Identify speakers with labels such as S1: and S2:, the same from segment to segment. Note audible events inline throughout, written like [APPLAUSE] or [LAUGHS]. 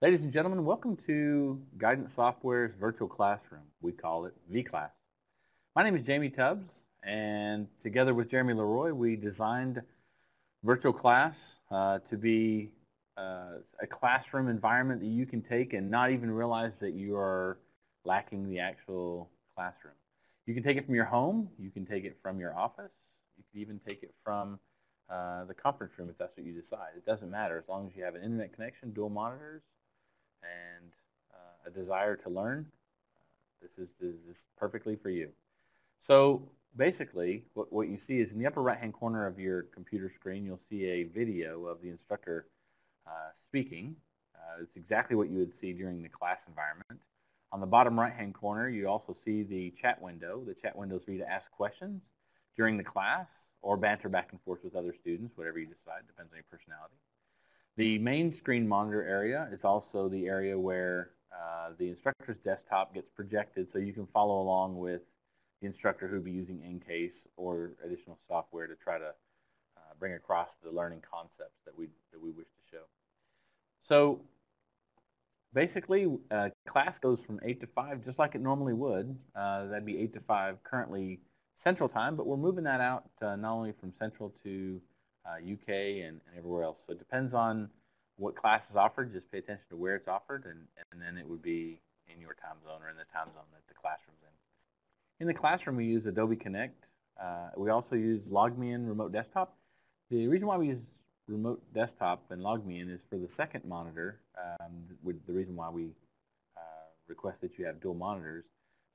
S1: Ladies and gentlemen, welcome to Guidance Software's virtual classroom. We call it vClass. My name is Jamie Tubbs, and together with Jeremy Leroy, we designed virtual class uh, to be uh, a classroom environment that you can take and not even realize that you are lacking the actual classroom. You can take it from your home, you can take it from your office, you can even take it from uh, the conference room if that's what you decide. It doesn't matter as long as you have an internet connection, dual monitors, and uh, a desire to learn, uh, this, is, this is perfectly for you. So basically, what, what you see is in the upper right-hand corner of your computer screen, you'll see a video of the instructor uh, speaking. Uh, it's exactly what you would see during the class environment. On the bottom right-hand corner, you also see the chat window. The chat window is for you to ask questions during the class or banter back and forth with other students, whatever you decide, depends on your personality. The main screen monitor area is also the area where uh, the instructor's desktop gets projected so you can follow along with the instructor who will be using EnCase or additional software to try to uh, bring across the learning concepts that we, that we wish to show. So basically, uh, class goes from 8 to 5 just like it normally would. Uh, that'd be 8 to 5 currently Central Time, but we're moving that out uh, not only from Central to UK uh, and, and, everywhere else. So it depends on what class is offered. Just pay attention to where it's offered, and, and then it would be in your time zone or in the time zone that the classroom's in. In the classroom, we use Adobe Connect. Uh, we also use LogMeIn Remote Desktop. The reason why we use Remote Desktop and LogMeIn is for the second monitor. Um, the reason why we uh, request that you have dual monitors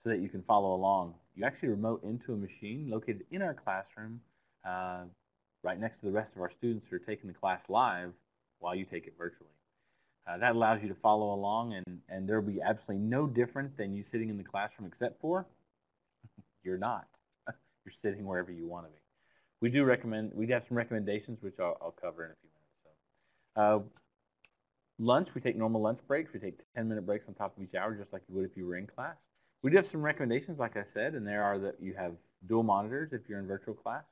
S1: so that you can follow along. You actually remote into a machine located in our classroom uh, right next to the rest of our students who are taking the class live while you take it virtually. Uh, that allows you to follow along and, and there will be absolutely no different than you sitting in the classroom except for [LAUGHS] you're not. [LAUGHS] you're sitting wherever you want to be. We do recommend, we have some recommendations which I'll, I'll cover in a few minutes. So, uh, lunch, we take normal lunch breaks. We take 10 minute breaks on top of each hour just like you would if you were in class. We do have some recommendations like I said and there are that you have dual monitors if you're in virtual class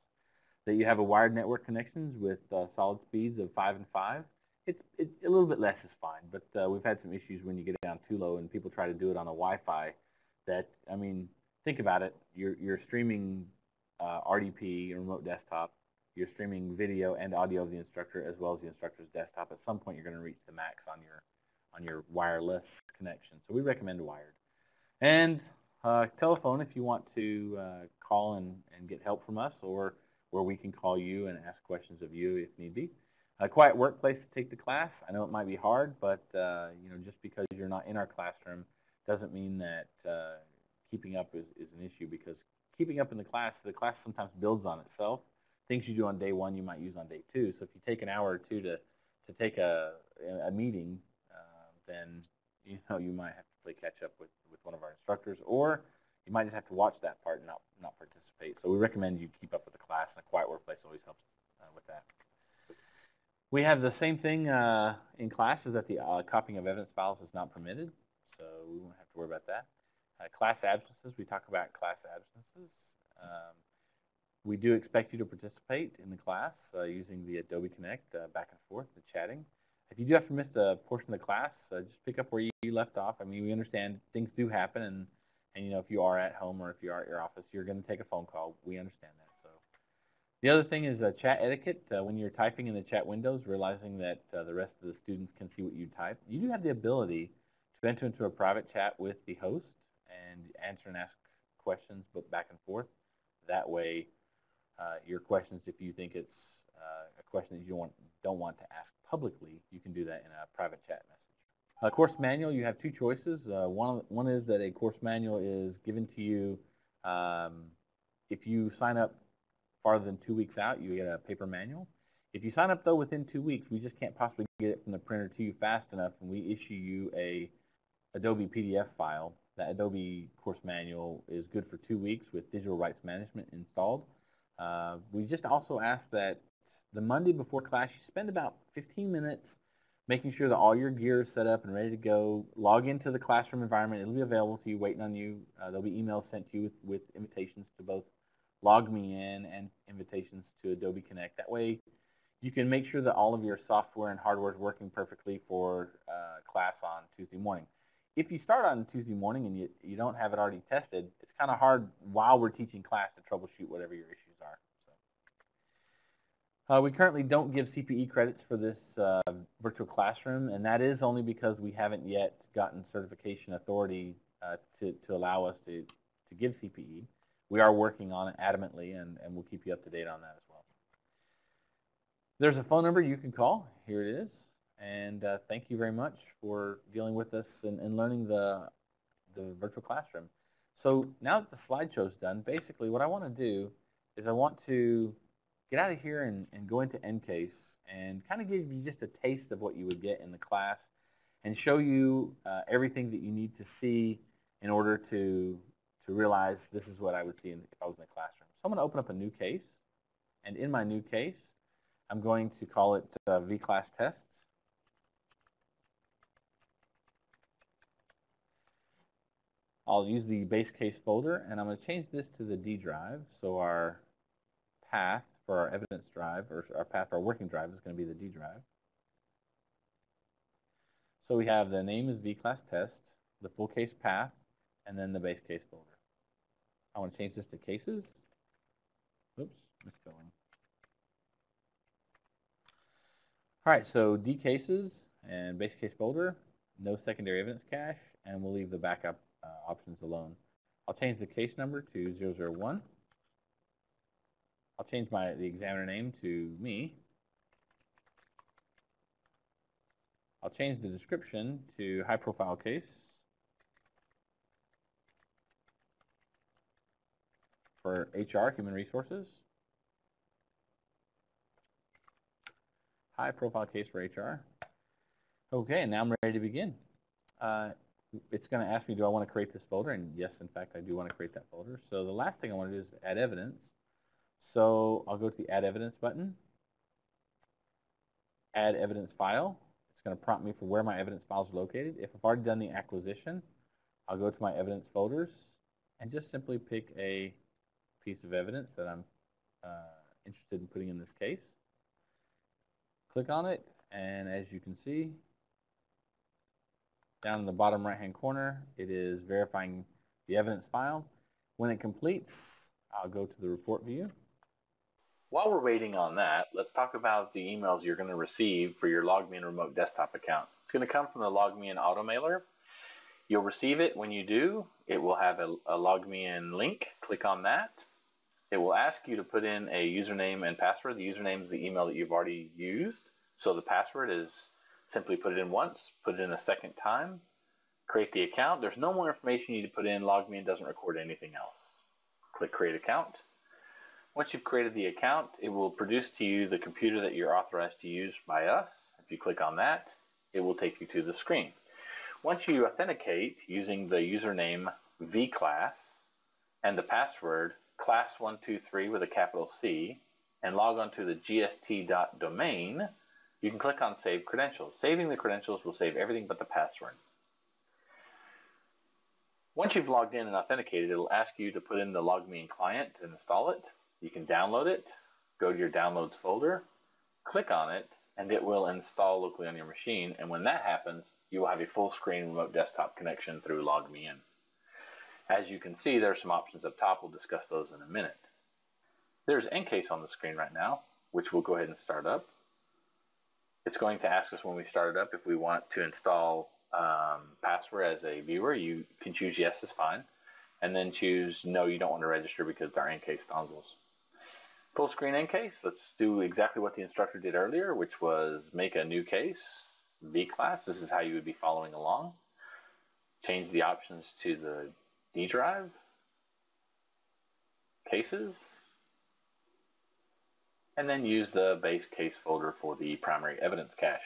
S1: that you have a wired network connections with uh, solid speeds of 5 and 5. It's, a little bit less is fine, but uh, we've had some issues when you get down too low and people try to do it on a Wi-Fi that, I mean, think about it. You're, you're streaming uh, RDP, remote desktop. You're streaming video and audio of the instructor as well as the instructor's desktop. At some point, you're going to reach the max on your, on your wireless connection. So we recommend wired. And uh, telephone if you want to uh, call and, and get help from us or where we can call you and ask questions of you if need be. A quiet workplace to take the class. I know it might be hard, but uh, you know, just because you're not in our classroom doesn't mean that uh, keeping up is, is an issue because keeping up in the class, the class sometimes builds on itself. Things you do on day one, you might use on day two. So if you take an hour or two to, to take a, a meeting, uh, then you know you might have play catch up with, with one of our instructors or you might just have to watch that part and not, not participate. So we recommend you keep up with the class, and a quiet workplace always helps uh, with that. We have the same thing uh, in class is that the uh, copying of evidence files is not permitted, so we won't have to worry about that. Uh, class absences, we talk about class absences. Um, we do expect you to participate in the class uh, using the Adobe Connect uh, back and forth, the chatting. If you do have to miss a portion of the class, just pick up where you left off. I mean, we understand things do happen, and and you know, if you are at home or if you are at your office, you're going to take a phone call. We understand that. So the other thing is uh, chat etiquette. Uh, when you're typing in the chat windows, realizing that uh, the rest of the students can see what you type, you do have the ability to enter into a private chat with the host and answer and ask questions, but back and forth. That way, uh, your questions, if you think it's uh, a question that you don't want, don't want to ask publicly, you can do that in a private chat message. A course manual, you have two choices. Uh, one, one is that a course manual is given to you um, if you sign up farther than two weeks out, you get a paper manual. If you sign up, though, within two weeks, we just can't possibly get it from the printer to you fast enough, and we issue you a Adobe PDF file. That Adobe course manual is good for two weeks with digital rights management installed. Uh, we just also ask that the Monday before class, you spend about 15 minutes making sure that all your gear is set up and ready to go. Log into the classroom environment. It'll be available to you, waiting on you. Uh, there'll be emails sent to you with, with invitations to both LogMeIn and invitations to Adobe Connect. That way you can make sure that all of your software and hardware is working perfectly for uh, class on Tuesday morning. If you start on Tuesday morning and you, you don't have it already tested, it's kind of hard while we're teaching class to troubleshoot whatever your issue uh, we currently don't give CPE credits for this uh, virtual classroom, and that is only because we haven't yet gotten certification authority uh, to, to allow us to, to give CPE. We are working on it adamantly, and, and we'll keep you up to date on that as well. There's a phone number you can call. Here it is. And uh, thank you very much for dealing with us and, and learning the, the virtual classroom. So now that the slideshow is done, basically what I want to do is I want to get out of here and, and go into EnCase and kind of give you just a taste of what you would get in the class and show you uh, everything that you need to see in order to, to realize this is what I would see in, if I was in a classroom. So I'm going to open up a new case. And in my new case, I'm going to call it uh, vClass tests. I'll use the base case folder and I'm going to change this to the D drive. So our path for our evidence drive, or our path for our working drive is going to be the D drive. So we have the name is vClass test, the full case path, and then the base case folder. I want to change this to cases. Oops, misspelling. All right, so D cases and base case folder, no secondary evidence cache, and we'll leave the backup uh, options alone. I'll change the case number to 001. I'll change my the examiner name to me. I'll change the description to high profile case. For HR, human resources. high profile case for HR. Okay, now I'm ready to begin. Uh, it's going to ask me, do I want to create this folder? And yes, in fact, I do want to create that folder. So the last thing I want to do is add evidence. So I'll go to the Add Evidence button, Add Evidence File. It's going to prompt me for where my evidence files are located. If I've already done the acquisition, I'll go to my evidence folders and just simply pick a piece of evidence that I'm uh, interested in putting in this case. Click on it, and as you can see, down in the bottom right-hand corner, it is verifying the evidence file. When it completes, I'll go to the report view. While we're waiting on that, let's talk about the emails you're going to receive for your LogMeIn remote desktop account. It's going to come from the LogMeIn automailer. You'll receive it when you do. It will have a, a LogMeIn link. Click on that. It will ask you to put in a username and password. The username is the email that you've already used. So the password is simply put it in once, put it in a second time, create the account. There's no more information you need to put in. LogMeIn doesn't record anything else. Click Create Account. Once you've created the account, it will produce to you the computer that you're authorized to use by us. If you click on that, it will take you to the screen. Once you authenticate using the username vClass and the password class123 with a capital C and log on to the gst.domain, you can click on Save Credentials. Saving the credentials will save everything but the password. Once you've logged in and authenticated, it'll ask you to put in the LogMeIn client and install it. You can download it, go to your Downloads folder, click on it, and it will install locally on your machine. And when that happens, you will have a full screen remote desktop connection through LogMeIn. As you can see, there are some options up top. We'll discuss those in a minute. There's EnCase on the screen right now, which we'll go ahead and start up. It's going to ask us when we start it up if we want to install um, password as a viewer. You can choose yes is fine, and then choose no, you don't want to register because they're EnCase dongles. Full screen EnCase, let's do exactly what the instructor did earlier, which was make a new case, V-class. This is how you would be following along. Change the options to the D drive, cases, and then use the base case folder for the primary evidence cache.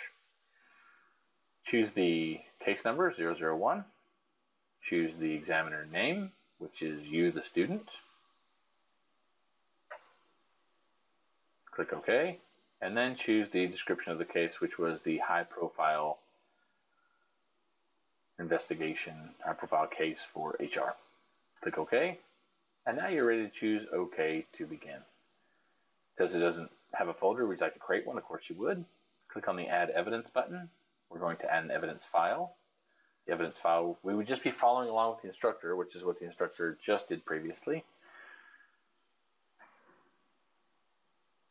S1: Choose the case number 001, choose the examiner name, which is you, the student. Click OK, and then choose the description of the case, which was the high profile investigation, high profile case for HR. Click OK, And now you're ready to choose OK to begin. Because it doesn't have a folder, would you like to create one? Of course you would. Click on the Add Evidence button. We're going to add an evidence file. The evidence file, we would just be following along with the instructor, which is what the instructor just did previously.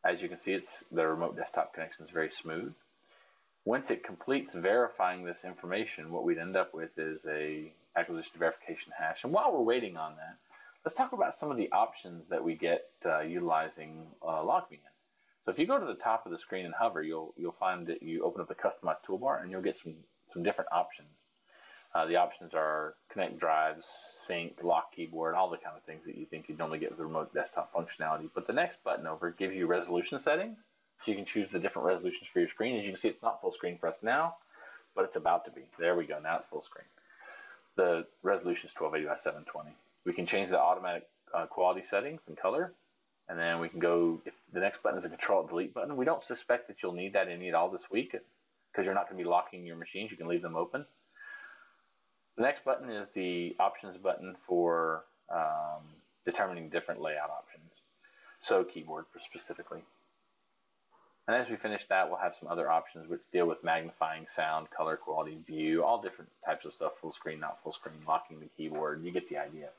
S1: As you can see, it's the remote desktop connection is very smooth. Once it completes verifying this information, what we'd end up with is a acquisition verification hash. And while we're waiting on that, let's talk about some of the options that we get uh, utilizing uh, LogMeIn. So if you go to the top of the screen and hover, you'll you'll find that you open up the customized toolbar and you'll get some some different options. Uh, the options are connect drives, sync, lock keyboard, all the kind of things that you think you'd normally get with the remote desktop functionality. But the next button over gives you resolution settings. So you can choose the different resolutions for your screen. As you can see, it's not full screen for us now, but it's about to be. There we go. Now it's full screen. The resolution is 1280 by 720. We can change the automatic uh, quality settings and color. And then we can go, if the next button is a control delete button, we don't suspect that you'll need that any at all this week because you're not going to be locking your machines. You can leave them open. The next button is the options button for um, determining different layout options. So keyboard specifically. And as we finish that, we'll have some other options which deal with magnifying sound, color quality, view, all different types of stuff, full screen, not full screen, locking the keyboard, you get the idea.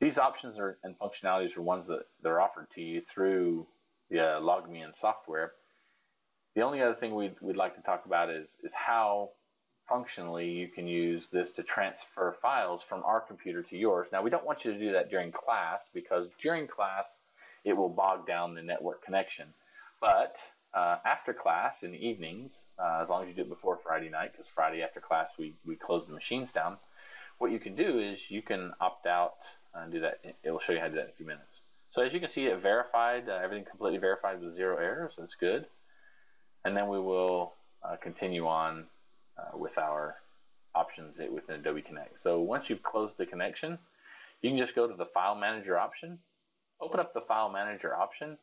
S1: These options are, and functionalities are ones that they're offered to you through the uh, LogMeIn software. The only other thing we'd, we'd like to talk about is, is how functionally you can use this to transfer files from our computer to yours. Now we don't want you to do that during class because during class it will bog down the network connection. But uh, after class in the evenings, uh, as long as you do it before Friday night, because Friday after class we, we close the machines down, what you can do is you can opt out and do that. It will show you how to do that in a few minutes. So as you can see, it verified, uh, everything completely verified with zero errors. That's good. And then we will uh, continue on uh, with our options within Adobe Connect. So once you've closed the connection, you can just go to the File Manager option, open up the File Manager option,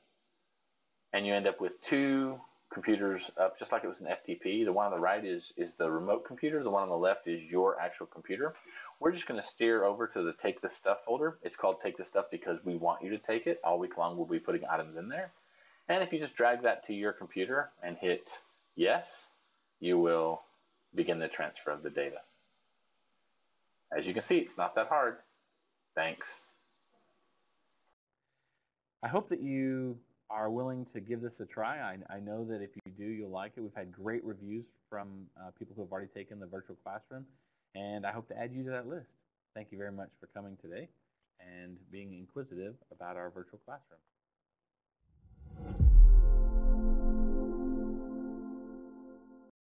S1: and you end up with two computers up just like it was an FTP. The one on the right is, is the remote computer. The one on the left is your actual computer. We're just going to steer over to the Take This Stuff folder. It's called Take This Stuff because we want you to take it. All week long we'll be putting items in there. And if you just drag that to your computer and hit yes, you will begin the transfer of the data. As you can see, it's not that hard. Thanks. I hope that you are willing to give this a try. I, I, know that if you do, you'll like it. We've had great reviews from uh, people who have already taken the virtual classroom, and I hope to add you to that list. Thank you very much for coming today and being inquisitive about our virtual classroom.